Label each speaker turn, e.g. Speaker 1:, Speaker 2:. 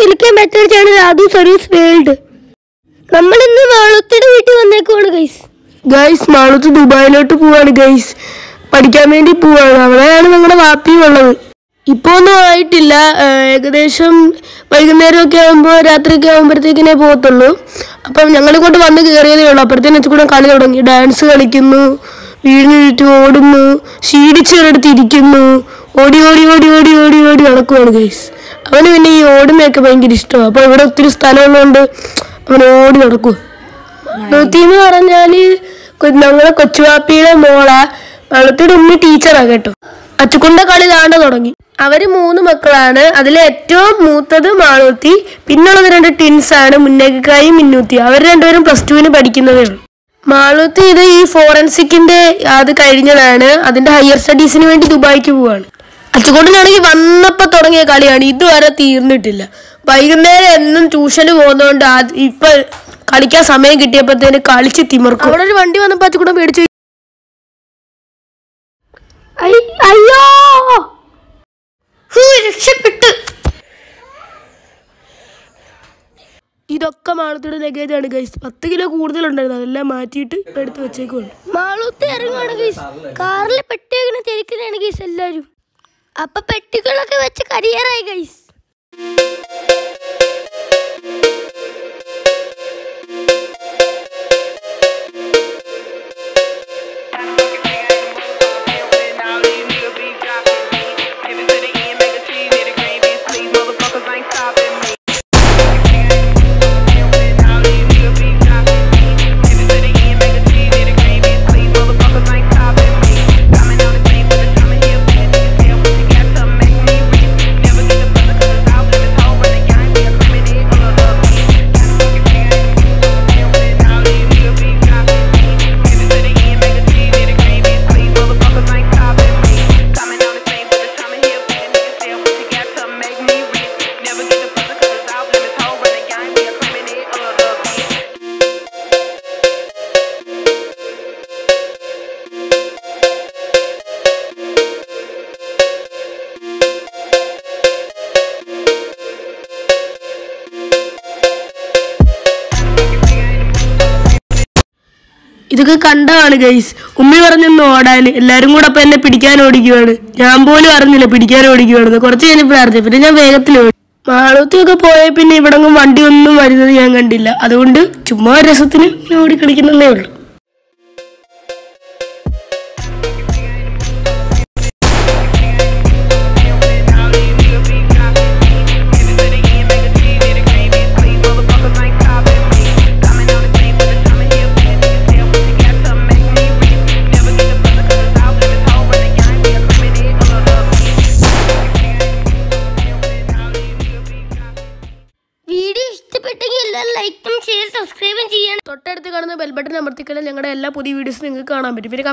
Speaker 1: വിളിക്കാൻ channel Radhu service world നമ്മൾ ഇന്ന് മാളത്തിന്റെ വീട്ടിൽ വന്നേക്കുവാണ് ഗൈസ്
Speaker 2: ഗൈസ് മാളത്ത് ദുബായിലോട്ട് പോവാണ് ഗൈസ് പഠിക്കാൻ വേണ്ടി പോവാണ്. അവിടെയാണ് ഞങ്ങളുടെ വാപ്പിയും ഉള്ളത്. ഇപ്പൊ ഒന്നും ആയിട്ടില്ല. ഏകദേശം വൈകുന്നേരമൊക്കെ ആകുമ്പോൾ രാത്രിയൊക്കെ ആകുമ്പോഴത്തേക്കിനെ പോകത്തുള്ളൂ. അപ്പം ഞങ്ങൾ ഇങ്ങോട്ട് വന്ന് കയറിയതേ ഉള്ളൂ. അപ്പോഴത്തേനും കൂടെ കളി തുടങ്ങി. ഡാൻസ് കളിക്കുന്നു വീടിന് ചുറ്റും ഓടുന്നു ഷീഡിച്ചൊരിടത്ത് ഇരിക്കുന്നു ഓടി ഓടി ഓടി ഓടി ഓടി ഓടി നടക്കുവാണ് ഗൈസ് അവന് പിന്നെ ഈ ഓടുന്നതൊക്കെ ഭയങ്കര ഇഷ്ടമാണ് അപ്പോൾ ഇവിടെ ഒത്തിരി സ്ഥലമുള്ളതുകൊണ്ട് അവൻ ഓടി നടക്കും. നൂറ്റി എന്ന് പറഞ്ഞാൽ ഞങ്ങളെ കൊച്ചുവാപ്പിയുടെ മോള. വെള്ളത്തിന്റെ ഉമ്മി ടീച്ചറാ കേട്ടോ. അച്ചുക്കുണ്ട കളി താണ്ട തുടങ്ങി. അവർ മൂന്ന് മക്കളാണ്. അതിൽ ഏറ്റവും മൂത്തത് മാളൂത്തി പിന്നുള്ളത് രണ്ട് ടിൻസ് ആണ്. മുന്നേക്കായും മിന്നൂത്തി. അവർ രണ്ടുപേരും പ്ലസ് ടുവിന് പഠിക്കുന്നതേ ഉള്ളൂ. മാളൂത്തി ഇത് ഈ ഫോറൻസിക്കിന്റെ അത് കഴിഞ്ഞതാണ്. അതിന്റെ ഹയർ സ്റ്റഡീസിന് വേണ്ടി ദുബായിക്ക് പോവാണ്. അച്ചുകൊണ്ടിനാണെങ്കിൽ വന്നപ്പോൾ തുടങ്ങിയ കളിയാണ്. ഇതുവരെ തീർന്നിട്ടില്ല. വൈകുന്നേരം എന്നും ട്യൂഷന് പോകുന്നതുകൊണ്ട് ഇപ്പൊ കളിക്കാൻ സമയം കിട്ടിയപ്പോഴത്തേന് കളിച്ച് തിമർക്കും. അവിടെ ഒരു വണ്ടി വന്നപ്പോ അച്ചുകൂടെ മേടിച്ചു
Speaker 1: അയ്യോ! ഹൂ, രക്ഷപ്പെട്ട്.
Speaker 2: ഇതൊക്കെ മാളത്തിയുടെ ലഗേജ് ആണ് ഗൈസ് പത്ത് കിലോ കൂടുതലുണ്ടായിരുന്നു. അതെല്ലാം മാറ്റിയിട്ട് എടുത്ത് വെച്ചേക്കുള്ളൂ
Speaker 1: മാളൂത്ത് ഇറങ്ങുവാണ് ഗൈസ് കാറിൽ പെട്ടിയൊക്കെ തിരക്കുന്നതാണ് ഗൈസ് എല്ലാരും. അപ്പൊ പെട്ടികളൊക്കെ വെച്ച് കരിയറായി ഗൈസ്
Speaker 2: ഇതൊക്കെ കണ്ടതാണ് ഗൈസ് ഉമ്മി പറഞ്ഞൊന്ന് ഓടാൻ. എല്ലാവരും കൂടെ അപ്പൊ എന്നെ പിടിക്കാൻ ഓടിക്കുവാണ്. ഞാൻ പോലും അറിഞ്ഞില്ല പിടിക്കാൻ ഓടിക്കുവാണെന്ന് കുറച്ച് കഴിഞ്ഞപ്പോൾ അറിഞ്ഞു പിന്നെ ഞാൻ വേഗത്തിൽ ഓടി. മാളൂത്തിയൊക്കെ പോയ പിന്നെ ഇവിടെ വണ്ടി ഒന്നും വരുന്നത് ഞാൻ കണ്ടില്ല. അതുകൊണ്ട് ചുമ്മാ രസത്തിന് ഇങ്ങനെ ഓടി കളിക്കുന്നതേ ഉള്ളൂ.
Speaker 1: ലൈക്കും ഷെയർ സബ്സ്ക്രൈബും ചെയ്യണം.
Speaker 2: തൊട്ടടുത്ത് കാണുന്ന ബെൽബട്ടൺ അമർത്തിക്കഴിഞ്ഞാൽ ഞങ്ങളുടെ എല്ലാ പുതിയ വീഡിയോസും നിങ്ങൾക്ക് കാണാൻ പറ്റും. പിന്നെ